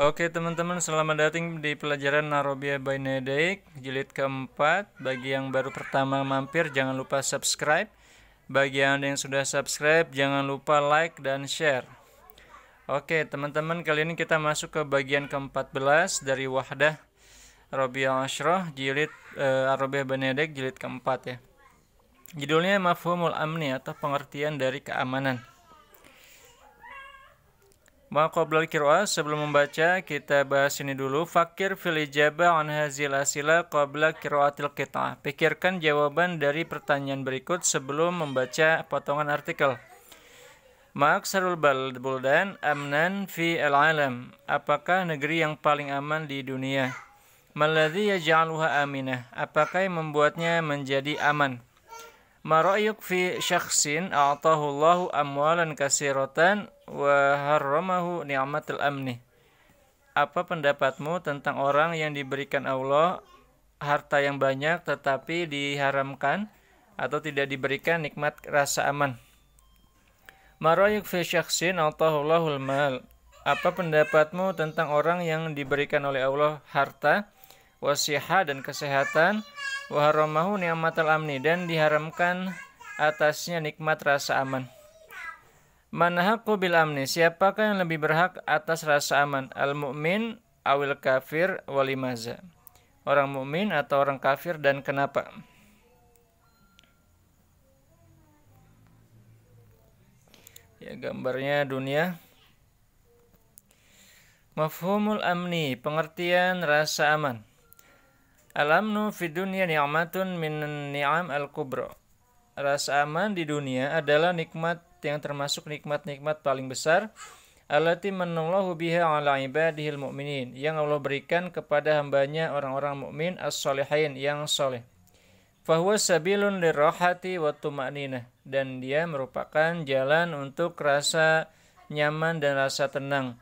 Oke teman-teman, selamat datang di pelajaran Narobia by Nedeik jilid keempat. Bagi yang baru pertama mampir, jangan lupa subscribe. Bagi anda yang sudah subscribe, jangan lupa like dan share. Oke teman-teman, kali ini kita masuk ke bagian ke-14 dari Wahdah Robia Ashroh jilid uh, eh, Arabia Benedek jilid keempat ya. Judulnya Mafhumul Amni atau pengertian dari keamanan. Maka qabla qiraah sebelum membaca kita bahas ini dulu fakir fil ijabah an hazil asila qabla qiraatil qita'ah. Pikirkan jawaban dari pertanyaan berikut sebelum membaca potongan artikel. Maksarul buldan amnan fi al-alam. Apakah negeri yang paling aman di dunia? Maladhi yaj'aluha aminah. Apakah yang membuatnya menjadi aman? Mara'yuk fi syakhsin a'tahu Allahu amwalan kasiratan wa harramahu ni'matul amni. Apa pendapatmu tentang orang yang diberikan Allah harta yang banyak tetapi diharamkan atau tidak diberikan nikmat rasa aman? Mara'yuk fi syakhsin a'tahu Allahul mal. Apa pendapatmu tentang orang yang diberikan oleh Allah harta, wasiha dan kesehatan, Waharamahu ni'matal amni dan diharamkan atasnya nikmat rasa aman. Manhaku bil amni, siapakah yang lebih berhak atas rasa aman? Al mu'min awil kafir walimaza. Orang mukmin atau orang kafir dan kenapa? Ya gambarnya dunia. Mafhumul amni, pengertian rasa aman. Al-amnu fi dunia ni'matun min ni'am al-kubra. Rasa aman di dunia adalah nikmat yang termasuk nikmat-nikmat paling besar allati manallahu biha ala ibadihil mu'minin yang Allah berikan kepada hambanya orang-orang mukmin as-solihin yang soleh. Fahuwa sabilun lirahati wa tuma'ninah dan dia merupakan jalan untuk rasa nyaman dan rasa tenang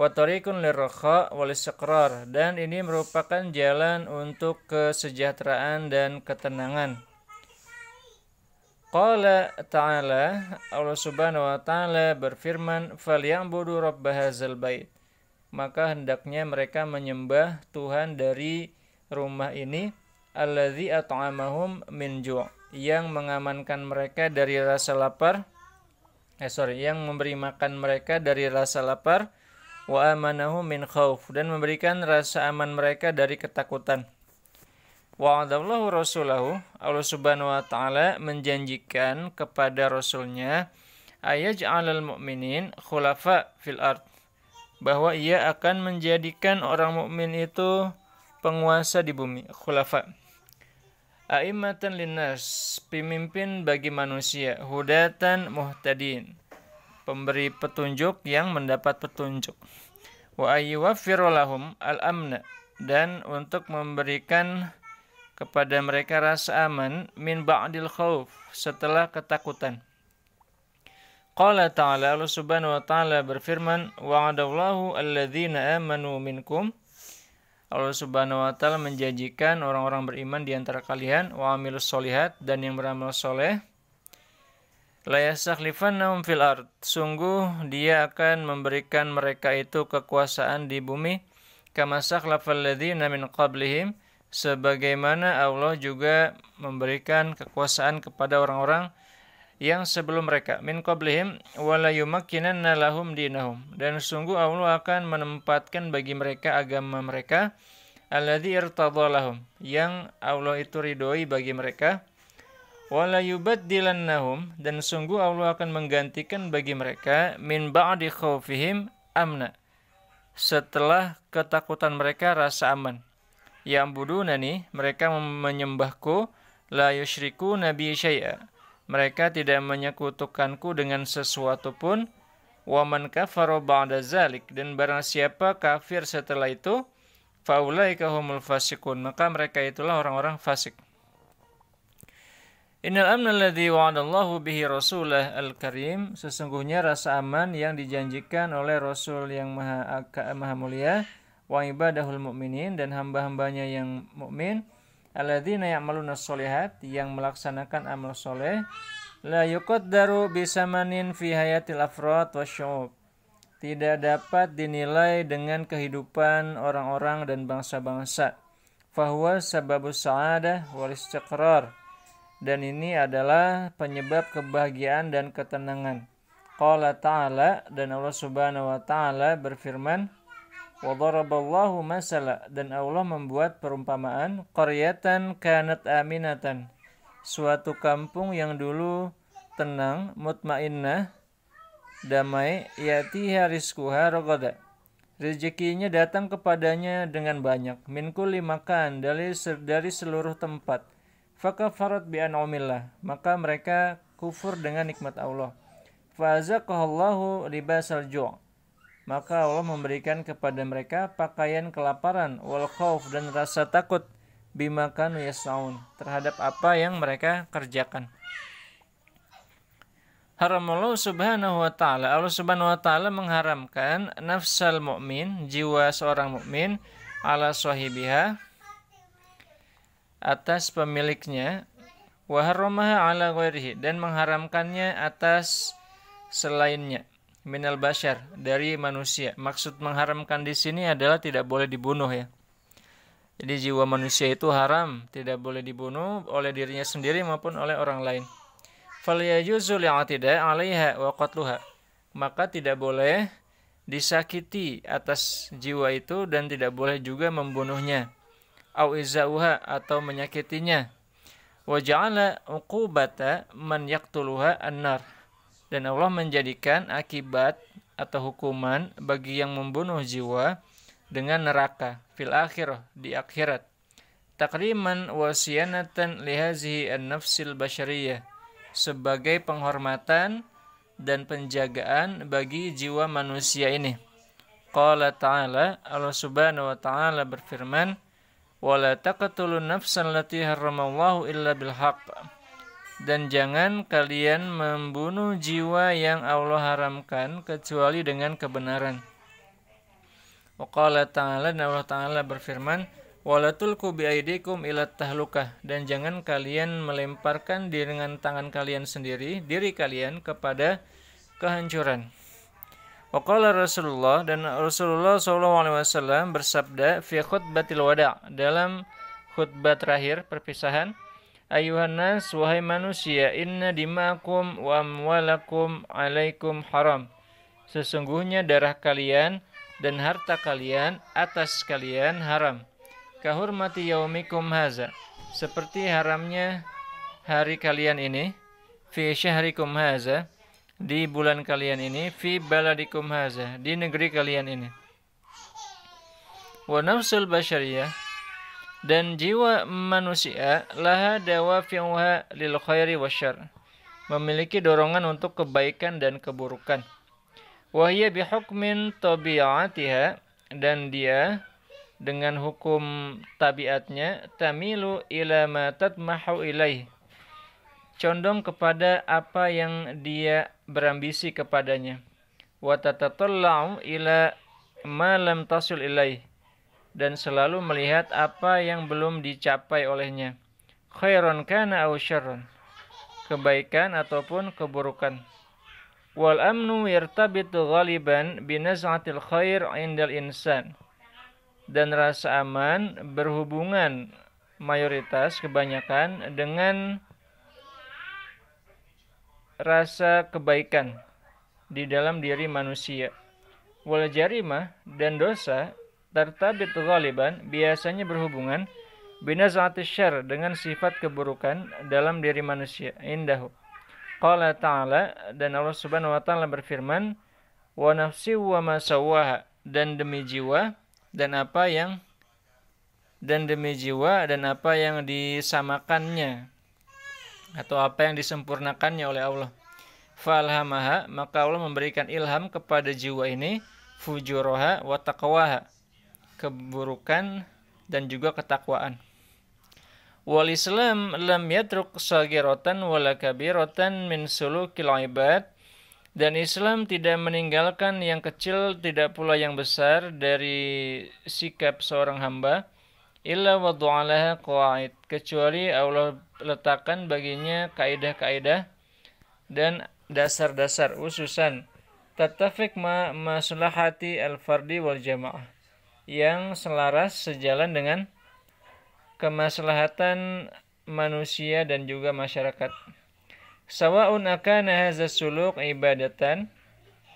wa tariqun lirraha wal istiqrar dan ini merupakan jalan untuk kesejahteraan dan ketenangan. Qala ta'ala Allah Subhanahu wa taala berfirman falyabudu rabb hadzal bait. Maka hendaknya mereka menyembah Tuhan dari rumah ini alladzi at'amahum min ju' yang mengamankan mereka dari rasa lapar eh sorry yang memberi makan mereka dari rasa lapar wa amanahu min khauf dan memberikan rasa aman mereka dari ketakutan. Wa'adallahu rasulahu Allah subhanahu wa ta'ala menjanjikan kepada rasulnya ayaj'alal mu'minin khulafa fil ard bahwa ia akan menjadikan orang mukmin itu penguasa di bumi khulafa a'immatan linnas pemimpin bagi manusia hudatan muhtadin pemberi petunjuk yang mendapat petunjuk. Wa ayyuwaffiru lahum al-amna dan untuk memberikan kepada mereka rasa aman min ba'dil khauf setelah ketakutan. Qala ta'ala Allah subhanahu wa ta'ala berfirman wa'adallahu alladzina amanu minkum Allah subhanahu wa ta'ala menjanjikan orang-orang beriman di antara kalian wa amilus solihat dan yang beramal soleh Layasakhlifannahum fil ard. Sungguh dia akan memberikan mereka itu kekuasaan di bumi. Kama min qablihim. Sebagaimana Allah juga memberikan kekuasaan kepada orang-orang yang sebelum mereka. Min qablihim wala yumakkinanna lahum dinahum. Dan sungguh Allah akan menempatkan bagi mereka agama mereka alladzi irtadalahum yang Allah itu ridhoi bagi mereka wala yubaddilannahum. Dan sungguh Allah akan menggantikan bagi mereka min ba'di khaufihim amna. Setelah ketakutan mereka rasa aman yang budunani mereka menyembahku la yusyriku nabi syai'a. Mereka tidak menyekutukanku dengan sesuatu pun. Wa man kafara ba'da zalik dan barang siapa kafir setelah itu faulaika humul fasikun maka mereka itulah orang-orang fasik. Innal amna alladhi wa'adallahu bihi rasulah al-karim. Sesungguhnya rasa aman yang dijanjikan oleh Rasul yang maha, maha mulia Wa ibadahul mu'minin dan hamba-hambanya yang mukmin Alladzina ya'maluna solihat Yang melaksanakan amal soleh La yuqaddaru bisamanin fi hayatil afrad wa syu'ub tidak dapat dinilai dengan kehidupan orang-orang dan bangsa-bangsa. Fahuwa sababus sa'adah wal istiqrar. Dan ini adalah penyebab kebahagiaan dan ketenangan. Qala ta'ala dan Allah subhanahu wa ta'ala berfirman, Wa daraballahu masala. Dan Allah membuat perumpamaan qaryatan kanat aminatan. Suatu kampung yang dulu tenang mutmainnah damai yatiha rizquha ragada. Rezekinya datang kepadanya dengan banyak. Min kulli makan dari dari seluruh tempat. Fakafarat bi an'amillah. Maka mereka kufur dengan nikmat Allah. Fazaqahallahu libasal ju' maka Allah memberikan kepada mereka pakaian kelaparan wal khauf dan rasa takut. Bimakan yasnaun terhadap apa yang mereka kerjakan. Haram Allah Subhanahu wa taala. Allah Subhanahu wa taala mengharamkan nafsal mukmin, jiwa seorang mukmin ala sahibiha atas pemiliknya. Wa ala ghairihi dan mengharamkannya atas selainnya minal bashar dari manusia. Maksud mengharamkan di sini adalah tidak boleh dibunuh ya. Jadi jiwa manusia itu haram, tidak boleh dibunuh oleh dirinya sendiri maupun oleh orang lain. Falyajuzu li'atida 'alaiha wa qatluha. Maka tidak boleh disakiti atas jiwa itu dan tidak boleh juga membunuhnya. Au izauha atau menyakitinya. Wa ja'ala uqubata man yaqtuluha annar dan Allah menjadikan akibat atau hukuman bagi yang membunuh jiwa dengan neraka fil akhirah di akhirat takriman wa siyanatan lihazihi an-nafsil basyariyah sebagai penghormatan dan penjagaan bagi jiwa manusia ini. Qala ta'ala Allah Subhanahu wa taala berfirman, "Wala taqtulun nafsan allati harramallahu illa bil Dan jangan kalian membunuh jiwa yang Allah haramkan kecuali dengan kebenaran. Wa qala ta'ala dan Allah Ta'ala berfirman, Walatulku biaidikum ila tahlukah dan jangan kalian melemparkan dengan tangan kalian sendiri diri kalian kepada kehancuran. Waqala Rasulullah dan Rasulullah SAW bersabda fi khutbatil wada' dalam khutbah terakhir perpisahan Ayuhan nas wahai manusia inna dimakum wa amwalakum alaikum haram. Sesungguhnya darah kalian dan harta kalian atas kalian haram. Kahurmati yaumikum haza. Seperti haramnya hari kalian ini fi syahrikum haza di bulan kalian ini fi baladikum haza di negeri kalian ini. Wa nafsul basyariyah dan jiwa manusia laha dawafi'uha lil khairi wasyar memiliki dorongan untuk kebaikan dan keburukan. Wahya bihukmin tabi'atiha dan dia dengan hukum tabiatnya tamilu ila ma tatmahu ilaih. Condong kepada apa yang dia berambisi kepadanya. Wa tatatallau ila ma lam tasul ilaih dan selalu melihat apa yang belum dicapai olehnya. Khairan kana aw syarran kebaikan ataupun keburukan. Wal amnu yartabitu ghaliban binaz'atil khair indal insan. Dan rasa aman berhubungan mayoritas kebanyakan dengan rasa kebaikan di dalam diri manusia. Wal jarimah dan dosa tertabit ghaliban biasanya berhubungan binazati syar dengan sifat keburukan dalam diri manusia. Indahu. Qala ta'ala dan Allah Subhanahu wa taala berfirman, "Wa nafsi wa ma dan demi jiwa dan apa yang dan demi jiwa dan apa yang disamakannya atau apa yang disempurnakannya oleh Allah. Falhamaha maka Allah memberikan ilham kepada jiwa ini fujuroha wa taqwaha keburukan dan juga ketakwaan. Wal Islam lam yatruk sagiratan wala kabiratan min sulukil ibad dan Islam tidak meninggalkan yang kecil, tidak pula yang besar dari sikap seorang hamba. Illa wadu'alaha qawaid. Kecuali Allah letakkan baginya kaidah-kaidah dan dasar-dasar ususan tattafiq ma maslahati al-fardi wal jamaah yang selaras sejalan dengan kemaslahatan manusia dan juga masyarakat. Sawa'un akana hadza suluk ibadatan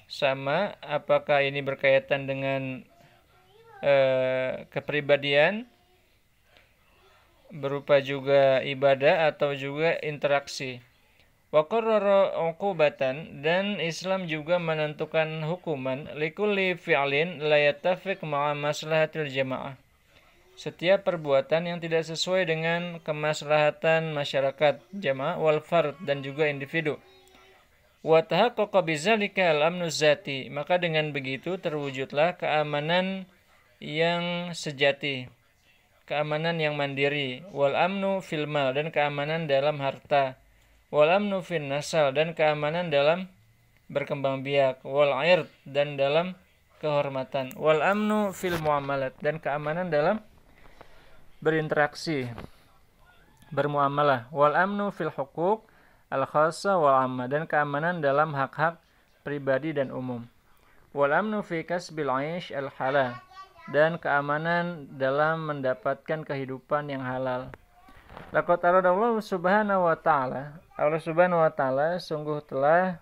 sama apakah ini berkaitan dengan uh, kepribadian berupa juga ibadah atau juga interaksi. Wa qarrara uqubatan dan Islam juga menentukan hukuman likulli fi'lin la yattafiq ma'a maslahatil jamaah. Setiap perbuatan yang tidak sesuai dengan kemaslahatan masyarakat, jamaah wal fard dan juga individu. Wa tahaqqaqa bidzalika al-amnu zati, maka dengan begitu terwujudlah keamanan yang sejati, keamanan yang mandiri, wal amnu fil mal dan keamanan dalam harta wal amnu fin nasal dan keamanan dalam berkembang biak. Wal air dan dalam kehormatan. Wal amnu fil muamalat dan keamanan dalam berinteraksi bermuamalah. Wal amnu fil hukuk al khassa wal amma dan keamanan dalam hak-hak pribadi dan umum. Wal amnu fi kasbil aish al halal dan keamanan dalam mendapatkan kehidupan yang halal Laqad Allah subhanahu wa ta'ala. Allah subhanahu wa ta'ala sungguh telah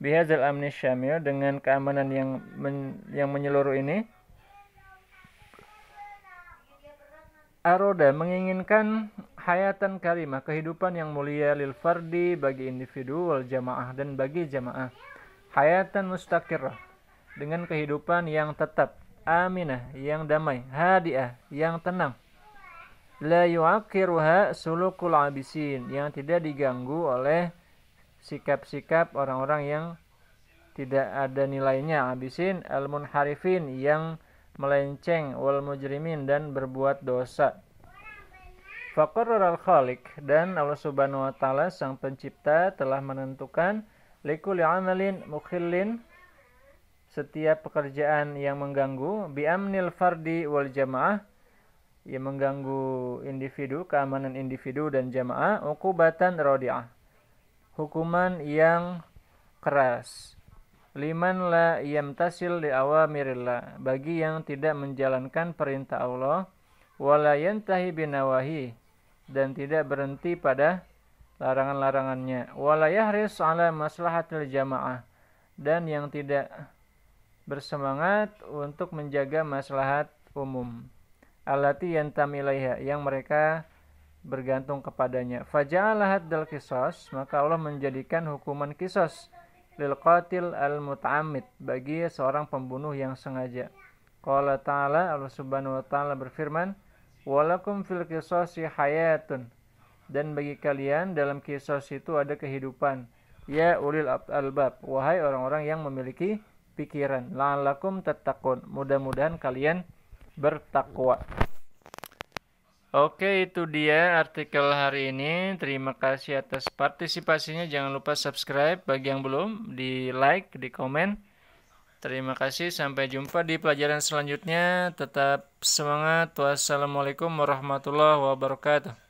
bihazal amni syamil dengan keamanan yang men, yang menyeluruh ini. Aroda menginginkan hayatan karimah, kehidupan yang mulia lil fardi bagi individu wal jamaah dan bagi jamaah. Hayatan mustaqirah dengan kehidupan yang tetap, aminah, yang damai, hadiah, yang tenang la yu'akhiruha sulukul abisin yang tidak diganggu oleh sikap-sikap orang-orang yang tidak ada nilainya. Abisin al munharifin yang melenceng wal mujrimin dan berbuat dosa. Faqarrar al-Khaliq dan Allah Subhanahu wa taala sang pencipta telah menentukan likulli amalin mukhillin setiap pekerjaan yang mengganggu bi amnil fardi wal jamaah yang mengganggu individu, keamanan individu dan jamaah, ukubatan rodi'ah. Hukuman yang keras. Liman la yamtasil li awamirillah. Bagi yang tidak menjalankan perintah Allah. Wala yantahi binawahi. Dan tidak berhenti pada larangan-larangannya. Wala yahris ala maslahatil jamaah. Dan yang tidak bersemangat untuk menjaga maslahat umum alati yantami ilaiha yang mereka bergantung kepadanya. Faja'ala dal kisos, maka Allah menjadikan hukuman kisos lil qatil al muta'ammid bagi seorang pembunuh yang sengaja. Qala ta'ala Allah Subhanahu wa taala berfirman, "Walakum fil qisasi hayatun." Dan bagi kalian dalam kisos itu ada kehidupan. Ya ulil albab, wahai orang-orang yang memiliki pikiran. La'allakum tattaqun. Mudah-mudahan kalian bertakwa. Oke, itu dia artikel hari ini. Terima kasih atas partisipasinya. Jangan lupa subscribe bagi yang belum, di like, di komen. Terima kasih. Sampai jumpa di pelajaran selanjutnya. Tetap semangat. Wassalamualaikum warahmatullahi wabarakatuh.